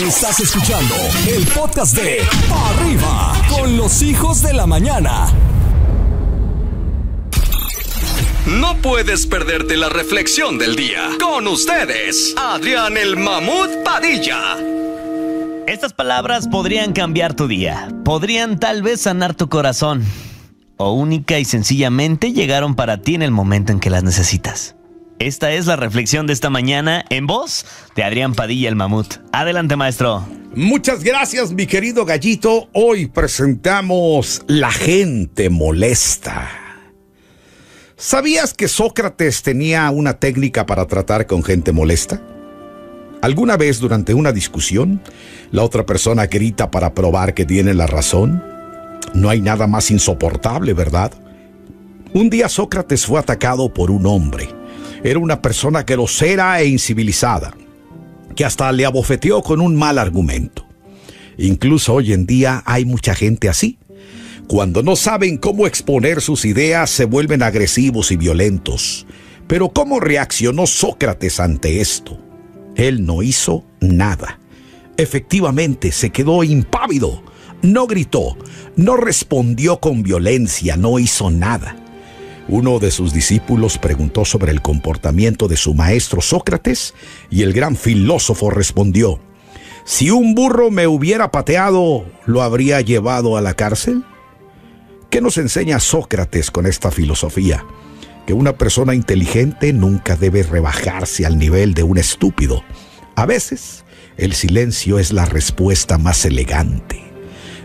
Estás escuchando el podcast de Pa' Arriba con los hijos de la mañana. No puedes perderte la reflexión del día. Con ustedes, Adrián el Mamut Padilla. Estas palabras podrían cambiar tu día, podrían tal vez sanar tu corazón, o única y sencillamente llegaron para ti en el momento en que las necesitas. Esta es la reflexión de esta mañana en voz de Adrián Padilla el Mamut. Adelante, maestro. Muchas gracias, mi querido gallito. Hoy presentamos La gente molesta. ¿Sabías que Sócrates tenía una técnica para tratar con gente molesta? ¿Alguna vez durante una discusión la otra persona grita para probar que tiene la razón? No hay nada más insoportable, ¿verdad? Un día Sócrates fue atacado por un hombre. Era una persona grosera e incivilizada, que hasta le abofeteó con un mal argumento. Incluso hoy en día hay mucha gente así. Cuando no saben cómo exponer sus ideas se vuelven agresivos y violentos. Pero ¿cómo reaccionó Sócrates ante esto? Él no hizo nada. Efectivamente, se quedó impávido. No gritó, no respondió con violencia, no hizo nada. Uno de sus discípulos preguntó sobre el comportamiento de su maestro Sócrates y el gran filósofo respondió, si un burro me hubiera pateado, ¿lo habría llevado a la cárcel? ¿Qué nos enseña Sócrates con esta filosofía? Que una persona inteligente nunca debe rebajarse al nivel de un estúpido. A veces, el silencio es la respuesta más elegante.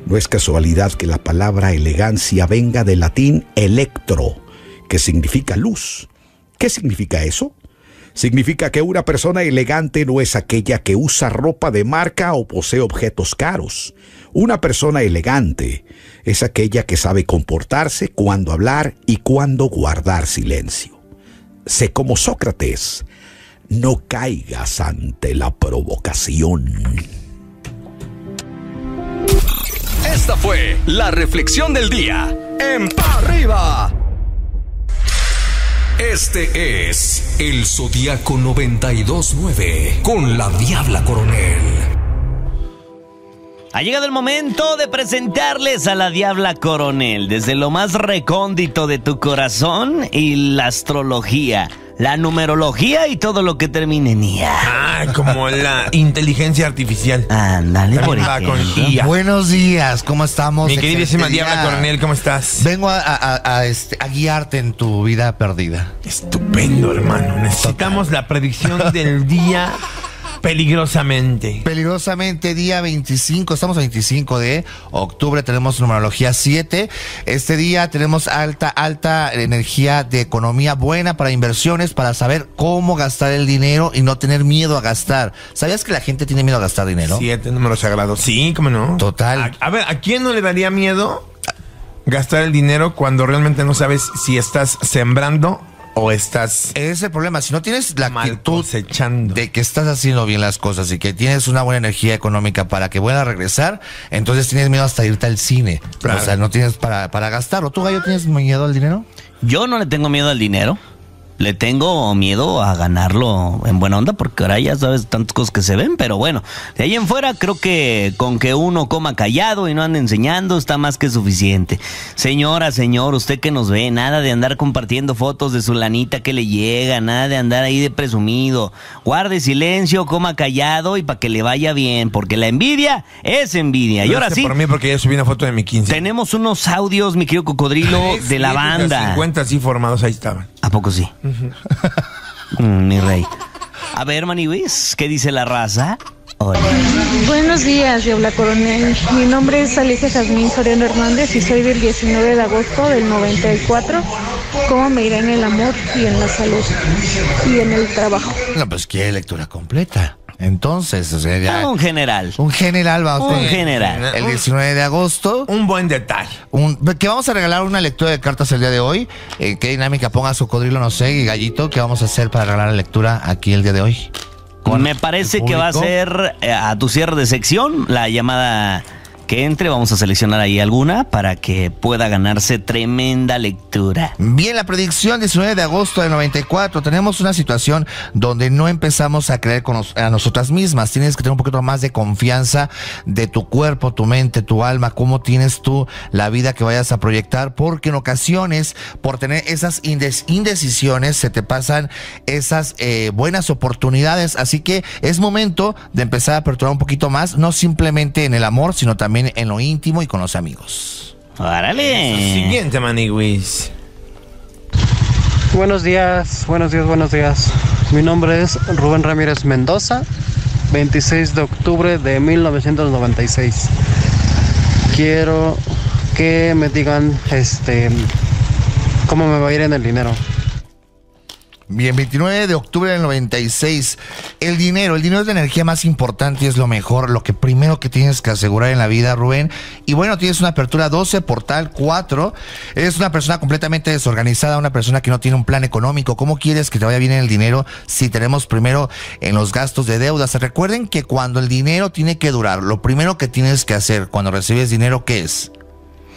No es casualidad que la palabra elegancia venga del latín electro, que significa luz. ¿Qué significa eso? Significa que una persona elegante no es aquella que usa ropa de marca o posee objetos caros. Una persona elegante es aquella que sabe comportarse, cuándo hablar y cuándo guardar silencio. Sé como Sócrates, no caigas ante la provocación. Esta fue la reflexión del día en Pa' Arriba. Este es el Zodíaco 929 con la Diabla Coronel. Ha llegado el momento de presentarles a la Diabla Coronel desde lo más recóndito de tu corazón y la astrología, la numerología y todo lo que termine en IA. Ah, como la inteligencia artificial. Ándale, por con ejemplo. IA. Buenos días, ¿cómo estamos? Mi queridísima Diabla día. Coronel, ¿cómo estás? Vengo a, a- a, este, a guiarte en tu vida perdida. Estupendo, hermano. Necesitamos la predicción del día peligrosamente. Peligrosamente, día 25, estamos a 25 de octubre, tenemos numerología 7. Este día tenemos alta, alta energía de economía buena para inversiones, para saber cómo gastar el dinero y no tener miedo a gastar. ¿Sabías que la gente tiene miedo a gastar dinero? Siete números sagrados. Sí, ¿cómo no? Total. A, a ver, ¿a quién no le daría miedo gastar el dinero cuando realmente no sabes si estás sembrando o estás Ese es el problema. Si no tienes la mal actitud cosechando? de que estás haciendo bien las cosas y que tienes una buena energía económica para que puedas regresar, entonces tienes miedo hasta irte al cine. Claro. O sea, no tienes para, para gastarlo. ¿Tú, Gallo, tienes miedo al dinero? Yo no le tengo miedo al dinero. Le tengo miedo a ganarlo en buena onda porque ahora ya sabes tantas cosas que se ven, pero bueno, de ahí en fuera creo que con que uno coma callado y no ande enseñando está más que suficiente. Señora, señor, usted que nos ve, nada de andar compartiendo fotos de su lanita que le llega, nada de andar ahí de presumido. Guarde silencio, coma callado y para que le vaya bien, porque la envidia es envidia. Y ahora sí, por mí porque ya subí una foto de mi 15. tenemos unos audios, mi querido cocodrilo, de la banda. 50 así formados, ahí estaban. ¿A poco sí? Mm, mi rey. A ver, Maniwis, ¿qué dice la raza? Hola. Buenos días, Diabla Coronel. Mi nombre es Alicia Jazmín Soriano Hernández y soy del 19 de agosto del 94. ¿Cómo me irá en el amor y en la salud y en el trabajo? No, pues quiere lectura completa. Entonces, o sea, ya. Ah, un general. Un general, vamos Un a general. El 19 de agosto. Un buen detalle. Un, que vamos a regalar una lectura de cartas el día de hoy. Eh, ¿Qué dinámica ponga su cocodrilo, no sé, y gallito? ¿Qué vamos a hacer para regalar la lectura aquí el día de hoy? Me parece que va a público. ser eh, a tu cierre de sección la llamada que entre. Vamos a seleccionar ahí alguna para que pueda ganarse tremenda lectura. Bien, la predicción 19 de agosto del 94. Tenemos una situación donde no empezamos a creer con a nosotras mismas. Tienes que tener un poquito más de confianza de tu cuerpo, tu mente, tu alma, cómo tienes tú la vida que vayas a proyectar, porque en ocasiones, por tener esas indecisiones, se te pasan esas eh, buenas oportunidades. Así que es momento de empezar a aperturar un poquito más, no simplemente en el amor, sino también en lo íntimo y con los amigos. ¡Órale! Siguiente, Maniguis. Buenos días, buenos días, buenos días. Mi nombre es Rubén Ramírez Mendoza, 26 de octubre de 1996. Quiero que me digan este cómo me va a ir en el dinero. Bien, 29 de octubre del 96. El dinero, el dinero es la energía más importante y es lo mejor, lo que primero que tienes que asegurar en la vida, Rubén. Y bueno, tienes una apertura 12, portal 4. Eres una persona completamente desorganizada, una persona que no tiene un plan económico. ¿Cómo quieres que te vaya bien en el dinero si tenemos primero en los gastos de deudas? Recuerden que cuando el dinero tiene que durar, lo primero que tienes que hacer cuando recibes dinero, ¿qué es?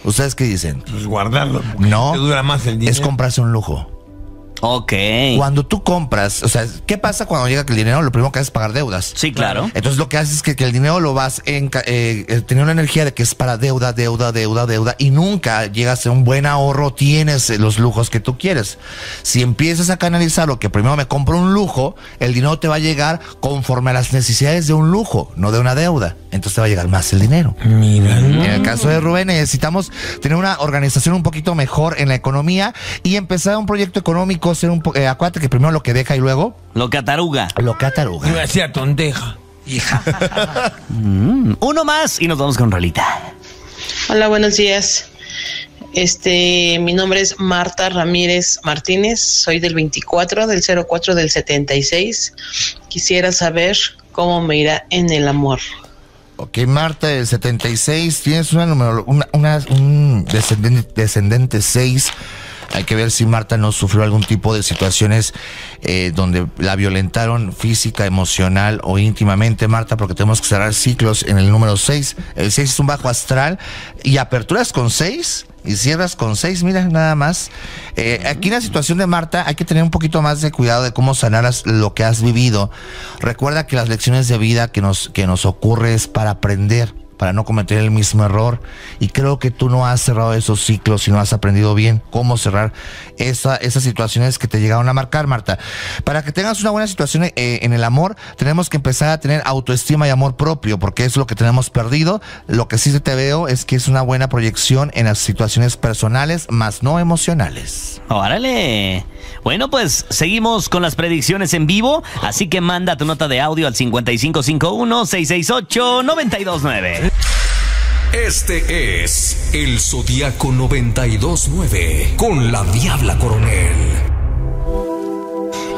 ¿Ustedes qué dicen? Pues guardarlo. No, Te dura más el dinero. es comprarse un lujo. Ok. Cuando tú compras, o sea, ¿qué pasa cuando llega el dinero? Lo primero que haces es pagar deudas. Sí, claro. Entonces lo que haces es que, que el dinero lo vas en, eh, eh, tener una energía de que es para deuda, deuda, deuda, deuda y nunca llegas a un buen ahorro, tienes eh, los lujos que tú quieres. Si empiezas a canalizar lo que primero me compro un lujo, el dinero te va a llegar conforme a las necesidades de un lujo, no de una deuda. Entonces te va a llegar más el dinero. Mira. En el caso de Rubén, necesitamos tener una organización un poquito mejor en la economía y empezar un proyecto económico, ser un eh, acuérdate que primero lo que deja y luego Lo cataruga. lo que ataruga. Iba a decir tonteja. Mm, Uno más y nos vamos con Rolita. Hola, buenos días. Este, mi nombre es Marta Ramírez Martínez, soy del 24 del 04 del 76. Quisiera saber cómo me irá en el amor. Ok, Marta del 76, tienes una número, una, una- un descendente, descendente 6. Hay que ver si Marta no sufrió algún tipo de situaciones eh, donde la violentaron física, emocional o íntimamente, Marta, porque tenemos que cerrar ciclos en el número 6. El 6 es un bajo astral y aperturas con 6 y cierras con 6, mira, nada más. Eh, aquí en la situación de Marta hay que tener un poquito más de cuidado de cómo sanar lo que has vivido. Recuerda que las lecciones de vida que nos, que nos ocurre es para aprender para no cometer el mismo error. Y creo que tú no has cerrado esos ciclos y no has aprendido bien cómo cerrar esa, esas situaciones que te llegaron a marcar, Marta. Para que tengas una buena situación eh, en el amor, tenemos que empezar a tener autoestima y amor propio, porque es lo que tenemos perdido. Lo que sí te veo es que es una buena proyección en las situaciones personales, más no emocionales. Órale. Bueno, pues seguimos con las predicciones en vivo, así que manda tu nota de audio al 5551-668-929. Este es el Zodíaco 929 con la Diabla Coronel.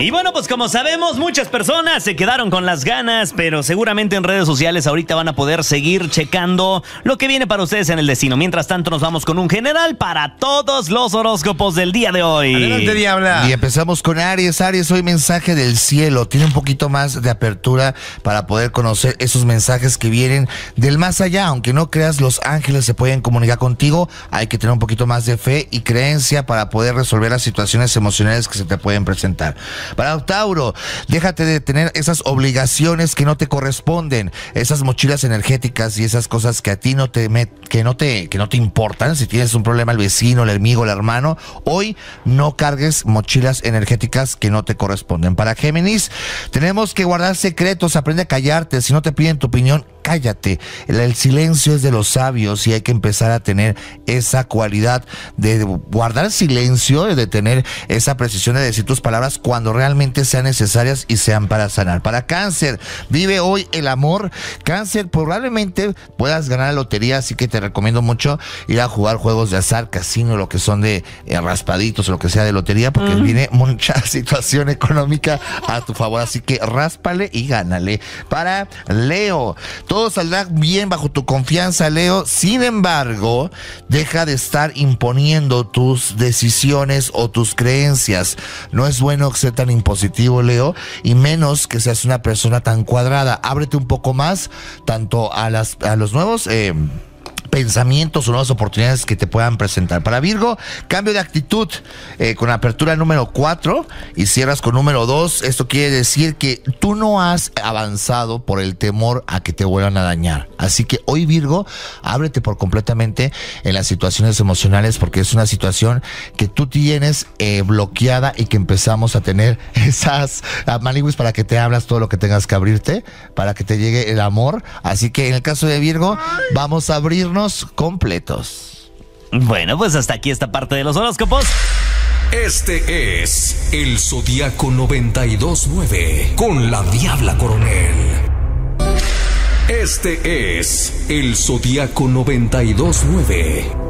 Y bueno, pues como sabemos, muchas personas se quedaron con las ganas, pero seguramente en redes sociales ahorita van a poder seguir checando lo que viene para ustedes en el destino. Mientras tanto, nos vamos con un general para todos los horóscopos del día de hoy. Adelante, Diabla. Y empezamos con Aries. Aries, hoy mensaje del cielo. Tiene un poquito más de apertura para poder conocer esos mensajes que vienen del más allá. Aunque no creas, los ángeles se pueden comunicar contigo. Hay que tener un poquito más de fe y creencia para poder resolver las situaciones emocionales que se te pueden presentar. Para Tauro, déjate de tener esas obligaciones que no te corresponden, esas mochilas energéticas y esas cosas que a ti no te que no te que no te importan. Si tienes un problema el vecino, el amigo, el hermano, hoy no cargues mochilas energéticas que no te corresponden. Para Géminis, tenemos que guardar secretos, aprende a callarte. Si no te piden tu opinión, cállate. El, el silencio es de los sabios y hay que empezar a tener esa cualidad de guardar silencio, de tener esa precisión de decir tus palabras cuando realmente sean necesarias y sean para sanar. Para cáncer, vive hoy el amor. Cáncer, probablemente puedas ganar la lotería, así que te recomiendo mucho ir a jugar juegos de azar, casino, lo que son de eh, raspaditos o lo que sea de lotería, porque viene mucha situación económica a tu favor, así que ráspale y gánale. Para Leo, todo saldrá bien bajo tu confianza, Leo. Sin embargo, deja de estar imponiendo tus decisiones o tus creencias. No es bueno ser tan impositivo, Leo, y menos que seas una persona tan cuadrada. Ábrete un poco más, tanto a, las, a los nuevos... eh, pensamientos o nuevas oportunidades que te puedan presentar. Para Virgo, cambio de actitud eh, con apertura número 4 y cierras con número 2. Esto quiere decir que tú no has avanzado por el temor a que te vuelvan a dañar. Así que hoy Virgo, ábrete por completamente en las situaciones emocionales porque es una situación que tú tienes eh, bloqueada y que empezamos a tener esas maniguis para que te hablas todo lo que tengas que abrirte, para que te llegue el amor. Así que en el caso de Virgo, vamos a abrirnos completos. Bueno, pues hasta aquí esta parte de los horóscopos. Este es el Zodíaco 929 con la Diabla Coronel. Este es el Zodíaco 929.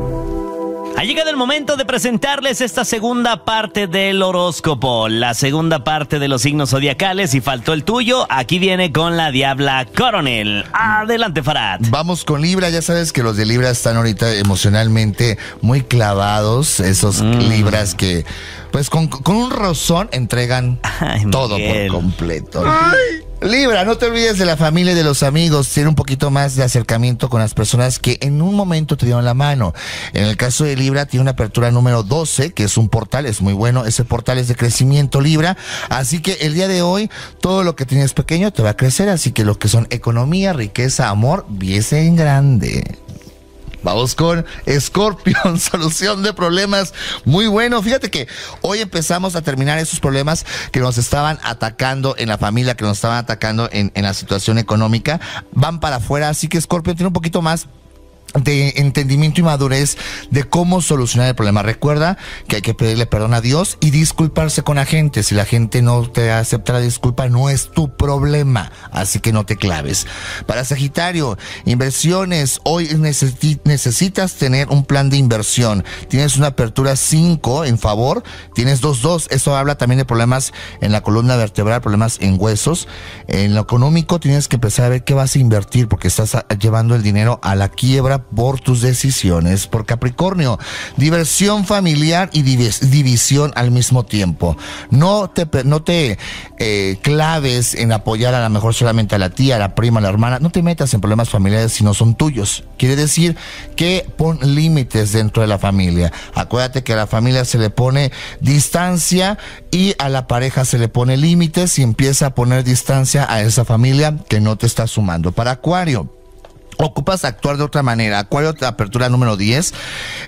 Ha llegado el momento de presentarles esta segunda parte del horóscopo, la segunda parte de los signos zodiacales. Y faltó el tuyo, aquí viene con la Diabla Coronel. Adelante, Farad. Vamos con Libra, ya sabes que los de Libra están ahorita emocionalmente muy clavados, esos Libras que pues con, con un rozón entregan Ay, todo por completo. Libra, no te olvides de la familia y de los amigos. Tiene un poquito más de acercamiento con las personas que en un momento te dieron la mano. En el caso de Libra, tiene una apertura número 12, que es un portal, es muy bueno. Ese portal es de crecimiento Libra. Así que el día de hoy, todo lo que tienes pequeño te va a crecer. Así que lo que son economía, riqueza, amor, viese en grande. Vamos con Scorpion, solución de problemas. Muy bueno. Fíjate que hoy empezamos a terminar esos problemas que nos estaban atacando en la familia, que nos estaban atacando en, en la situación económica. Van para afuera, así que Scorpion tiene un poquito más de entendimiento y madurez de cómo solucionar el problema. Recuerda que hay que pedirle perdón a Dios y disculparse con la gente. Si la gente no te acepta la disculpa, no es tu problema. Así que no te claves. Para Sagitario, inversiones. Hoy necesi- necesitas tener un plan de inversión. Tienes una apertura 5 en favor. Tienes 2-2. Eso habla también de problemas en la columna vertebral, problemas en huesos. En lo económico tienes que empezar a ver qué vas a invertir porque estás llevando el dinero a la quiebra por tus decisiones. Por Capricornio, diversión familiar y divis- división al mismo tiempo. No te, no te eh, claves en apoyar a lo mejor solamente a la tía, a la prima, a la hermana. No te metas en problemas familiares si no son tuyos. Quiere decir que pon límites dentro de la familia. Acuérdate que a la familia se le pone distancia y a la pareja se le pone límites y empieza a poner distancia a esa familia que no te está sumando. Para Acuario. Ocupas actuar de otra manera. Acuario, apertura número 10.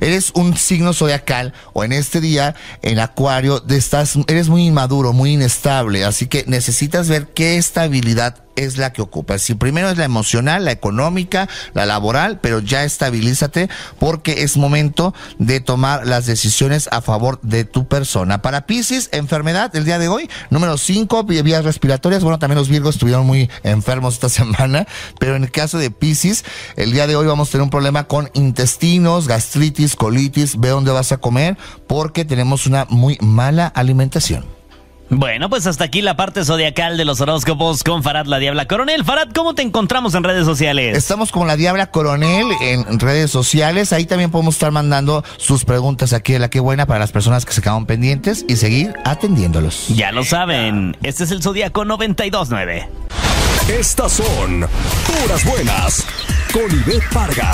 Eres un signo zodiacal o en este día, en Acuario, estás, eres muy inmaduro, muy inestable. Así que necesitas ver qué estabilidad es la que ocupas. Si primero es la emocional, la económica, la laboral, pero ya estabilízate porque es momento de tomar las decisiones a favor de tu persona. Para Pisces, enfermedad el día de hoy, número 5, vías respiratorias. Bueno, también los Virgos estuvieron muy enfermos esta semana, pero en el caso de Pisces, el día de hoy vamos a tener un problema con intestinos, gastritis, colitis. Ve dónde vas a comer porque tenemos una muy mala alimentación. Bueno, pues hasta aquí la parte zodiacal de los horóscopos con Farad la Diabla Coronel. Farad, ¿cómo te encontramos en redes sociales? Estamos con la Diabla Coronel en redes sociales. Ahí también podemos estar mandando sus preguntas aquí de la que buena para las personas que se quedaron pendientes y seguir atendiéndolos. Ya lo saben, este es el Zodíaco 929. Estas son puras buenas con Ivette Parga.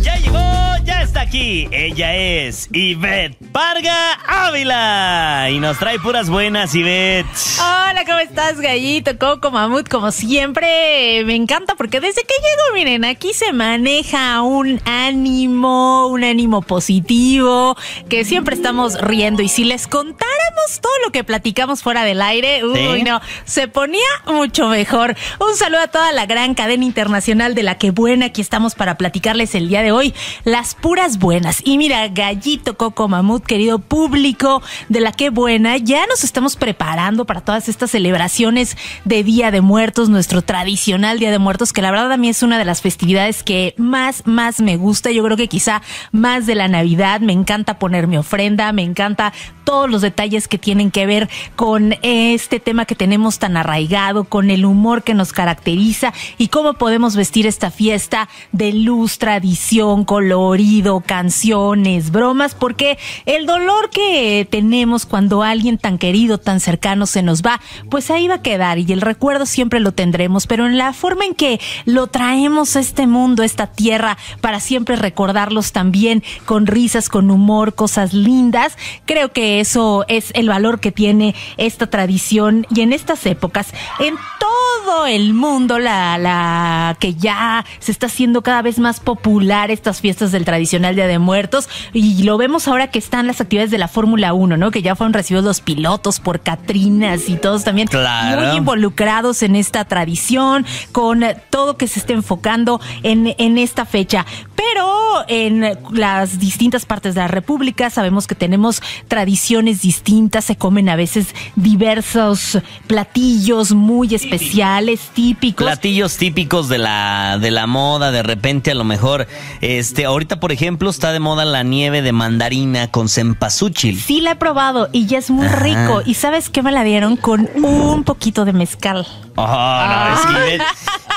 Ya llegó, ya está aquí. Ella es Ivette Parga Ávila. Y nos trae puras buenas, Ivette. Hola, ¿cómo estás, gallito? Coco, mamut, como siempre, me encanta porque desde que llego, miren, aquí se maneja un ánimo, un ánimo positivo, que siempre estamos riendo. Y si les contáramos todo lo que platicamos fuera del aire, uy, ¿Sí? no, se ponía mucho mejor. Un saludo a toda la gran cadena internacional de la que buena, aquí estamos para platicarles el día de hoy las puras buenas. Y mira, gallito, coco, mamut, querido público de la que buena, ya nos estamos preparando para todas estas celebraciones de Día de Muertos, nuestro tradicional Día de Muertos, que la verdad a mí es una de las festividades que más, más me gusta. Yo creo que quizá más de la Navidad, me encanta poner mi ofrenda, me encanta todos los detalles que tienen que ver con este tema que tenemos tan arraigado, con el humor que nos caracteriza y cómo podemos vestir esta fiesta de luz, tradición, colorido canciones, bromas, porque el dolor que tenemos cuando alguien tan querido, tan cercano se nos va, pues ahí va a quedar y el recuerdo siempre lo tendremos, pero en la forma en que lo traemos a este mundo, a esta tierra, para siempre recordarlos también con risas, con humor, cosas lindas, creo que eso es el valor que tiene esta tradición y en estas épocas, en todo el mundo, la, la que ya se está haciendo cada vez más popular estas fiestas del tradicional Día de Muertos y lo vemos ahora que están las actividades de la Fórmula 1, ¿no? Que ya fueron recibidos los pilotos por Catrinas y todos también Claro. muy involucrados en esta tradición, con todo que se esté enfocando en, en esta fecha. Pero en las distintas partes de la República sabemos que tenemos tradiciones distintas, se comen a veces diversos platillos muy especiales, típicos. Platillos típicos de la, de la moda, de repente a lo mejor, este, ahorita por ejemplo está de moda la nieve de mandarina con cempasúchil. Sí la he probado y ya es muy Ajá. rico. ¿Y sabes qué me la dieron? Con un poquito de mezcal. Oh, no, es que Ivette-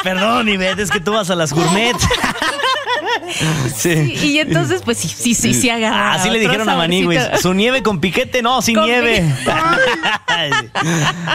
perdón, Ivette, es que tú vas a las gourmet. sí. Y entonces, pues sí, sí, sí, sí agarra. Así le dijeron a saborcito. Su nieve con piquete, no, sin Con nieve.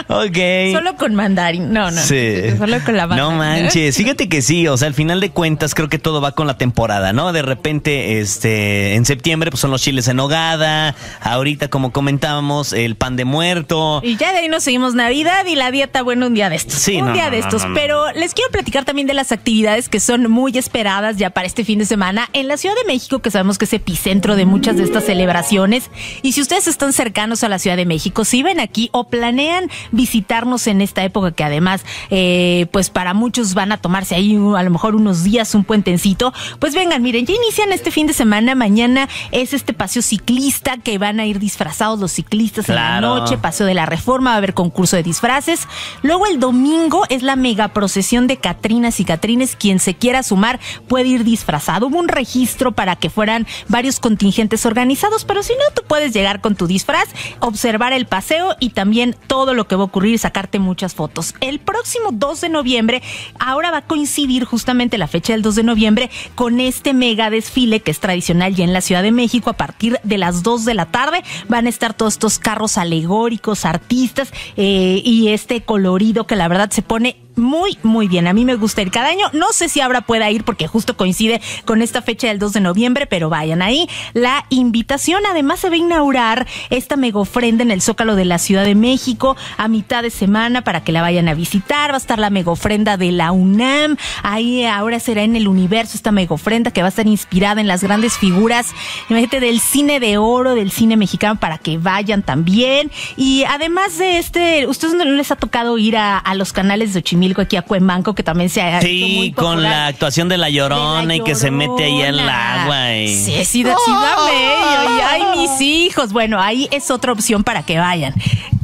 ok. Solo con mandarín. No, no. Sí. Solo con la No mandarín. manches, fíjate que sí, o sea, al final de cuentas creo que todo va con la temporada, ¿no? De repente, este, en septiembre pues son los chiles en nogada, ahorita como comentábamos, el pan de muerto. Y ya de ahí nos seguimos Navidad y la dieta, bueno, un día de estos. Sí, un no, día no, de no, estos. no, no. Pero les quiero platicar también de las actividades que son muy esperadas ya para este fin de semana en la Ciudad de México, que sabemos que es epicentro de muchas de estas celebraciones. Y si ustedes están cercanos a la Ciudad de México, si ven aquí o planean visitarnos en esta época, que además, eh, pues para muchos van a tomarse ahí a lo mejor unos días, un puentencito, pues vengan, miren, ya inician este fin de semana. Mañana es este paseo ciclista que van a ir disfrazados los ciclistas en la noche, Paseo de la Reforma, va a haber concurso de disfraces. Luego el domingo es la mega procesión de Catrinas y Catrines. Quien se quiera sumar puede ir disfrazado. Hubo un registro para que fueran varios contingentes organizados, pero si no, tú puedes llegar con tu disfraz, observar el paseo y también todo lo que va a ocurrir, sacarte muchas fotos. El próximo 2 de noviembre, ahora va a coincidir justamente la fecha del 2 de noviembre con este mega desfile que es tradicional ya en la Ciudad de México a partir de las 2 de la tarde. Van a estar todos estos carros alegóricos, artistas eh, y este colorido que la verdad se pone muy, muy bien. A mí me gusta ir cada año. No sé si ahora pueda ir porque justo coincide con esta fecha del 2 de noviembre, pero vayan ahí. La invitación además se va a inaugurar esta mega ofrenda en el Zócalo de la Ciudad de México a mitad de semana para que la vayan a visitar. Va a estar la mega ofrenda de la UNAM. Ahí ahora será en el universo esta mega ofrenda que va a estar inspirada en las grandes figuras, imagínate, del cine de oro, del cine mexicano para que vayan también. Y además de este, ¿ustedes no les ha tocado ir a, a los canales de Ochimilco aquí a Cuemanco que también se ha muy Sí, con la actuación de la llorona De la y que se mete ahí en el agua. Y... Sí, sí, da, sí da bello. Y ay, mis hijos. Bueno, ahí es otra opción para que vayan.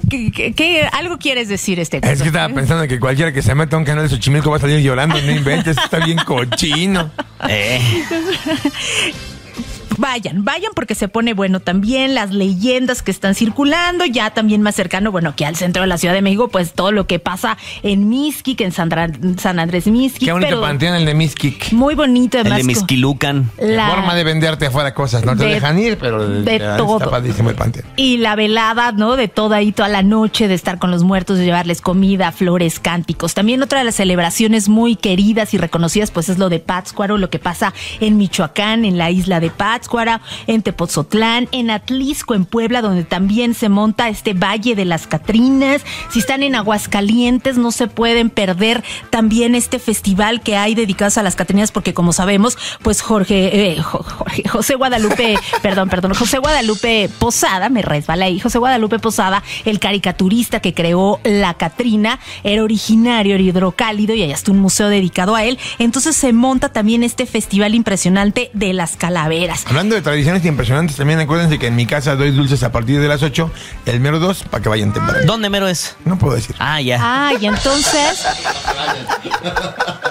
¿Qué, qué- qué- algo quieres decir, este? Es que estaba pensando que cualquiera que se meta a un canal de Xochimilco va a salir llorando, no inventes, está bien cochino. Eh, Vayan, vayan porque se pone bueno también las leyendas que están circulando, ya también más cercano, bueno, aquí al centro de la Ciudad de México, pues todo lo que pasa en Mixquic, en San, San Andrés Mixquic. Qué bonito pero panteón el de Miskik. Muy bonito, el además. de co- Misquilucan. la- Forma de venderte afuera cosas, no te De- dejan ir, pero de ya todo. está padrísimo el panteón. Y la velada, ¿no? De toda ahí, toda la noche, de estar con los muertos, de llevarles comida, flores, cánticos. También otra de las celebraciones muy queridas y reconocidas, pues es lo de Pátzcuaro, lo que pasa en Michoacán, en la isla de Pátzcuaro, en Tepozotlán, en Atlisco, en Puebla, donde también se monta este Valle de las Catrinas. Si están en Aguascalientes, no se pueden perder también este festival que hay dedicados a las Catrinas, porque como sabemos, pues Jorge, eh, José Guadalupe, perdón, perdón, José Guadalupe Posada, me resbala ahí, José Guadalupe Posada, el caricaturista que creó la Catrina, era originario, era hidrocálido y hay hasta un museo dedicado a él. Entonces se monta también este festival impresionante de las calaveras. Hablando de tradiciones impresionantes, también acuérdense que en mi casa doy dulces a partir de las 8, el mero 2, para que vayan temprano. ¿Dónde mero es? No puedo decir. Ah, ya. Ah, y entonces.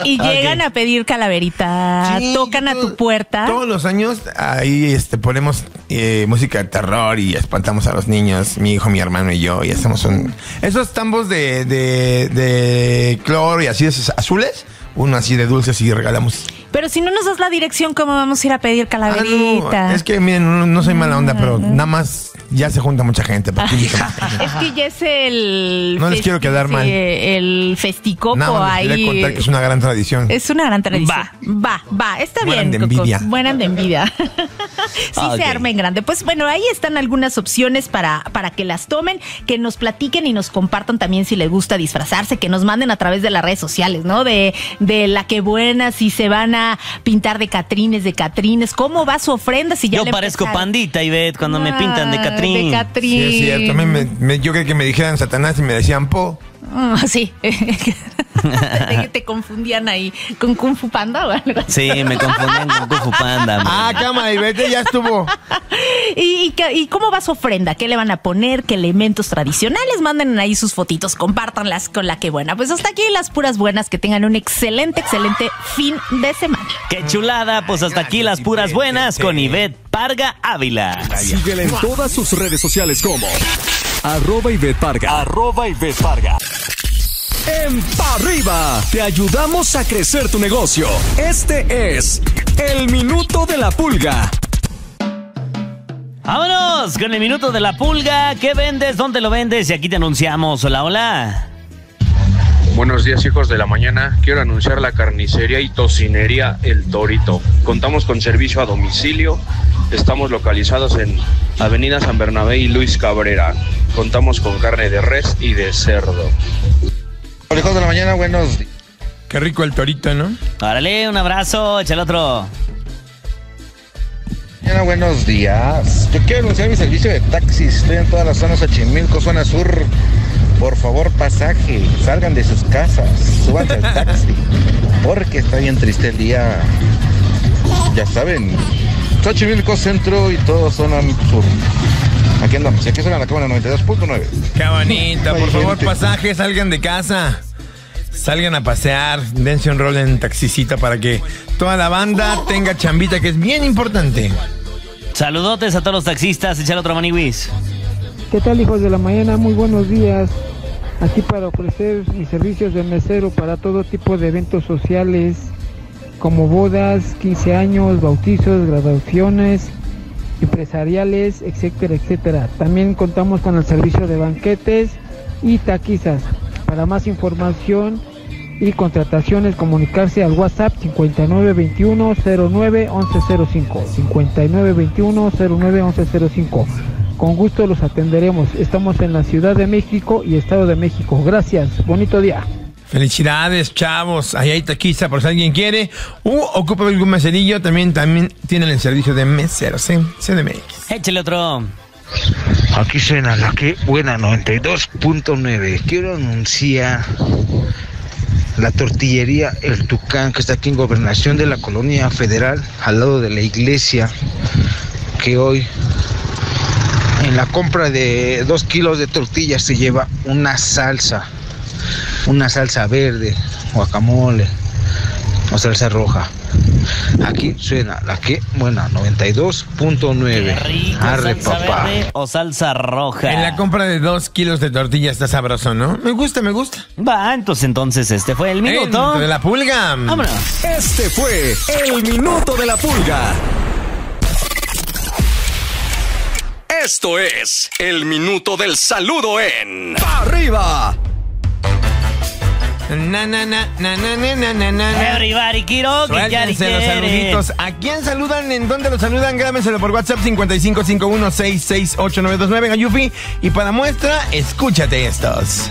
Y llegan a pedir calaverita, Sí, tocan a tu puerta. Todos los años ahí este, ponemos eh, música de terror y espantamos a los niños, mi hijo, mi hermano y yo, y hacemos un... Esos tambos de, de, de cloro y así esos azules, uno así de dulces y regalamos. Pero si no nos das la dirección, ¿cómo vamos a ir a pedir Ah, calaverita? no, es que miren, no, no soy mala onda, pero nada más ya se junta mucha gente. ¿para qué? Es que ya es el. No les quiero quedar mal. El festicoco Nada más les ahí. quería contar que es una gran tradición. Es una gran tradición. Va, va, está Mueran bien. de envidia. Mueran de envidia. sí Ah, se arma en grande. Pues bueno, ahí están algunas opciones para, para que las tomen, que nos platiquen y nos compartan también si les gusta disfrazarse, que nos manden a través de las redes sociales, ¿no? De, de la que buena, si se van a pintar de catrines, de catrines, cómo va su ofrenda, si ya Yo le parezco empezaron. pandita, Ivette, cuando me pintan de Ah, Catrín. De Catrín. Sí, es cierto. A mí me- me- yo creo que me dijeran Satanás y me decían Po. Ah, sí. te, te confundían ahí con Kung Fu Panda o algo así. Sí, me confundían con Kung Fu Panda. Ah, cámara, y vete, ya estuvo. ¿Y, y, qué- y cómo va su ofrenda? ¿Qué le van a poner? ¿Qué elementos tradicionales? Manden ahí sus fotitos, compártanlas con la que buena. Pues hasta aquí las puras buenas, que tengan un excelente, excelente fin de semana. Qué chulada, pues hasta aquí las puras buenas con Ivette Parga Ávila. Síguela en todas sus redes sociales como arroba Ivette Parga. Arroba Ivette Parga. En Pa' Arriba te ayudamos a crecer tu negocio. Este es el minuto de la pulga. Vámonos con el minuto de la pulga. ¿Qué vendes? ¿Dónde lo vendes? Y aquí te anunciamos. Hola, hola. Buenos días hijos de la mañana, quiero anunciar la carnicería y tocinería El Torito. Contamos con servicio a domicilio, estamos localizados en Avenida San Bernabé y Luis Cabrera. Contamos con carne de res y de cerdo. Hijos de la mañana, buenos días. Qué rico el torito, ¿no? Órale, un abrazo. Échale otro. Mañana, buenos días. Yo quiero anunciar mi servicio de taxis. Estoy en todas las zonas Xochimilco, zona sur. Por favor, pasaje. Salgan de sus casas. Súbanse al taxi. Porque está bien triste el día. Ya saben. Xochimilco centro y todo zona sur. Aquí andamos. Y aquí suena la cámara 92.9. Qué bonito. Por Ay, favor, gente. pasaje, salgan de casa. Salgan a pasear, dense un rol en taxicita para que toda la banda tenga chambita, que es bien importante. Saludotes a todos los taxistas. Échale otro maniwis. ¿Qué tal hijos de la mañana? Muy buenos días. Aquí para ofrecer mis servicios de mesero para todo tipo de eventos sociales como bodas, 15 años, bautizos, graduaciones, empresariales, etcétera, etcétera. También contamos con el servicio de banquetes y taquizas. Para más información y contrataciones, comunicarse al WhatsApp 5921-09-1105. 5921-09-1105. Con gusto los atenderemos. Estamos en la Ciudad de México y Estado de México. Gracias. Bonito día. Felicidades, chavos. Ahí hay taquiza por si alguien quiere. U ocupa algún meserillo. También, también tienen el servicio de meseros, ¿eh? CDMX. Échale otro. Aquí suena la que buena 92.9. Quiero anunciar la tortillería El Tucán, que está aquí en gobernación de la colonia federal, al lado de la iglesia, que hoy en la compra de dos kilos de tortillas se lleva una salsa, una salsa verde, guacamole o salsa roja. Aquí suena la que buena 92.9. Arre salsa papá. verde o salsa roja. En la compra de dos kilos de tortilla está sabroso, ¿no? Me gusta, me gusta. Va, entonces, entonces, este fue el El minuto. minuto de la pulga. Vámonos. Este fue el minuto de la pulga. Esto es el minuto del saludo en Pa' Arriba. Na, na, na, na, na, na, na, na. Everybody, quiero que ya los saluditos. ¿A quién saludan? ¿En dónde los saludan? Grábenselo por WhatsApp 5551 668 929 Gayufi. Y para muestra, escúchate estos.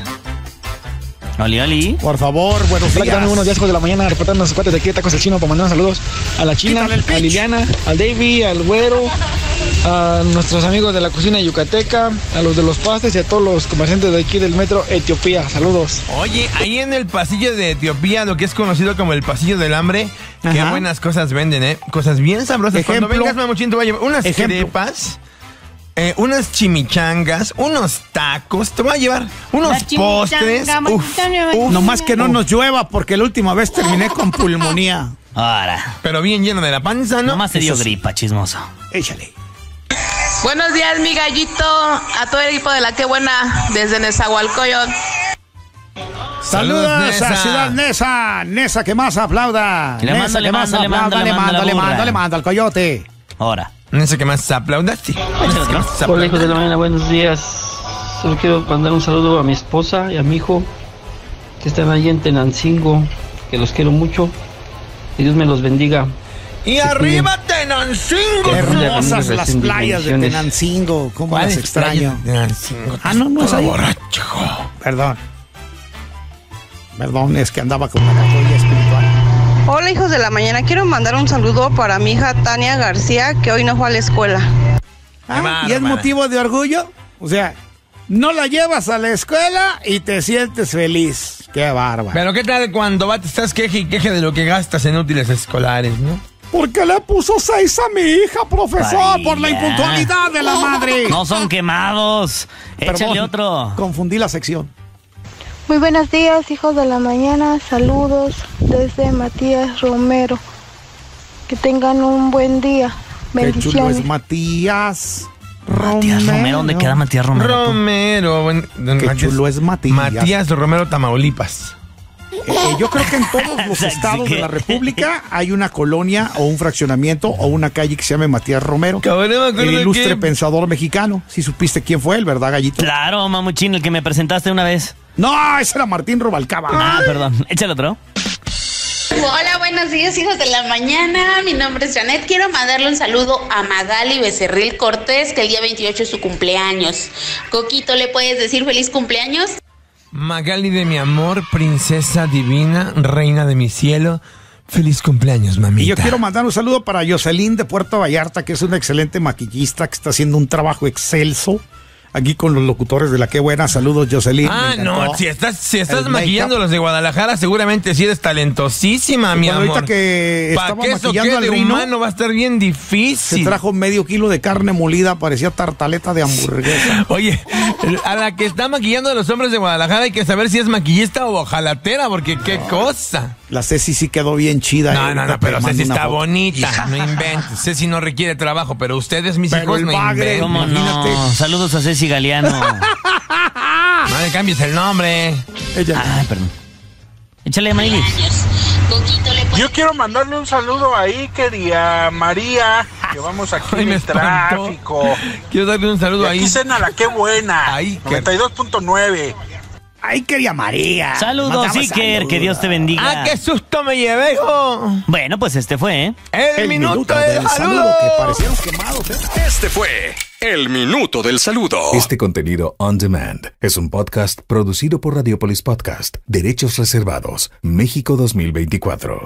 Oli, oli. Por favor, buenos días. días. buenos días, hijos de la mañana, reportando los cuates de aquí de Tacos del Chino para mandar saludos a la China, a Liliana, al Davy, al Güero, a nuestros amigos de la cocina yucateca, a los de los pastes y a todos los comerciantes de aquí del metro Etiopía. Saludos. Oye, ahí en el pasillo de Etiopía, lo que es conocido como el pasillo del hambre, qué Ajá. buenas cosas venden, ¿eh? Cosas bien sabrosas. Cuando Ejemplo. vengas, mamuchín, te voy a llevar unas Ejemplo. crepas. Eh, unas chimichangas, unos tacos, te voy a llevar unos postres. Uf, uf. Nomás que no nos llueva porque la última vez terminé con pulmonía. Ahora. Pero bien lleno de la panza, ¿no? Nomás te dio gripa, chismoso. Échale. Buenos días, mi gallito, a todo el equipo de la que buena desde Nezahualcóyotl. Saludos, Saludos, a Nesa. Ciudad Nesa. Nesa que más aplauda. Le Nesa manda, que le más aplauda. manda, Le la le manda, burra. le manda al coyote. Ahora. No sé qué más aplaudaste. Hola hijos de la mañana, buenos días. Solo quiero mandar un saludo a mi esposa y a mi hijo que están ahí en Tenancingo, que los quiero mucho. Que Dios me los bendiga. Y arriba Tenancingo. Qué hermosas las playas de Tenancingo. ¿Cómo las ¿Cuáles extraño? Tenancingo? Ah, no, no es ahí. borracho. Perdón. Perdón, es que andaba con una cacoya. Hola hijos de la mañana, quiero mandar un saludo para mi hija Tania García que hoy no fue a la escuela. Ah, ¿Y es motivo de orgullo? O sea, no la llevas a la escuela y te sientes feliz. Qué bárbaro. Pero qué tal cuando va, te estás queje y queje de lo que gastas en útiles escolares, ¿no? ¿Por qué le puso seis a mi hija, profesor? por la impuntualidad de la madre. No son quemados. Échale Perdón, otro. Confundí la sección. Muy buenos días, hijos de la mañana. Saludos desde Matías Romero. Que tengan un buen día. Qué chulo Bendiciones. es Matías. Matías Romero, ¿dónde queda Matías Romero? Romero. buen- don Qué Matías- chulo es Matías. Matías Romero, Tamaulipas. Eh, eh, yo creo que en todos los estados de la República hay una colonia o un fraccionamiento o una calle que se llame Matías Romero. Cabrón, el ilustre que- pensador mexicano. Si supiste quién fue él, ¿verdad, Gallito? Claro, mamuchín, el que me presentaste una vez. No, ese era Martín Rubalcaba. Ah, perdón. Échale otro. Hola, buenos días, hijos de la mañana. Mi nombre es Janet. Quiero mandarle un saludo a Magali Becerril Cortés, que el día 28 es su cumpleaños. Coquito, ¿le puedes decir feliz cumpleaños? Magali de mi amor, princesa divina, reina de mi cielo. Feliz cumpleaños, mamita. Y yo quiero mandar un saludo para Jocelyn de Puerto Vallarta, que es una excelente maquillista que está haciendo un trabajo excelso aquí con los locutores de la que buena. Saludos, Jocelyn. Ah, no, si estás, si estás maquillando los de Guadalajara, seguramente sí eres talentosísima, mi amor. ahorita que Para que eso maquillando quede al Rino, humano va a estar bien Se difícil. trajo medio kilo de carne molida, parecía tartaleta de hamburguesa. Oye, a la que está maquillando a los hombres de Guadalajara hay que saber si es maquillista o ojalatera, porque qué cosa. La Ceci sí quedó bien chida. No, eh, no, no, pero Ceci está foto. bonita, no inventes. Ceci no requiere trabajo, pero ustedes, mis Pero hijos, el no bagre, inventen. ¿Cómo no? Saludos a Ceci Galeano. No le cambies el nombre. Ay, perdón. Échale, Maylis. Yo quiero mandarle un saludo a Iker y a María, que vamos aquí Ay, en me el tráfico. Quiero darle un saludo Y ahí. aquí cena la qué buena. Ahí, que- 92.9. Ay, quería María. Saludos, Iker. saludos. Que Dios te bendiga. ¡Ah, qué susto me llevé, hijo! Bueno, pues este fue, ¿eh? El, minuto, del saludo. que parecieron quemados. ¿eh? Este fue el minuto del saludo. Este contenido on demand es un podcast producido por Radiopolis Podcast, Derechos Reservados, México 2024.